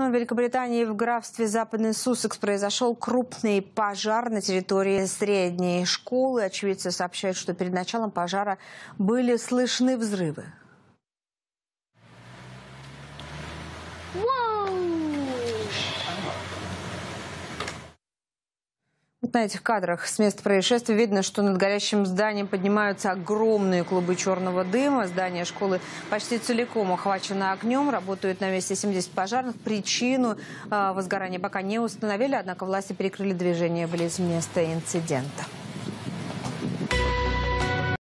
В Великобритании в графстве Западный Суссекс произошел крупный пожар на территории средней школы. Очевидцы сообщают, что перед началом пожара были слышны взрывы. Вот на этих кадрах с места происшествия видно, что над горящим зданием поднимаются огромные клубы черного дыма. Здание школы почти целиком охвачено огнем. Работают на месте 70 пожарных. Причину э, возгорания пока не установили, однако власти перекрыли движение близ места инцидента.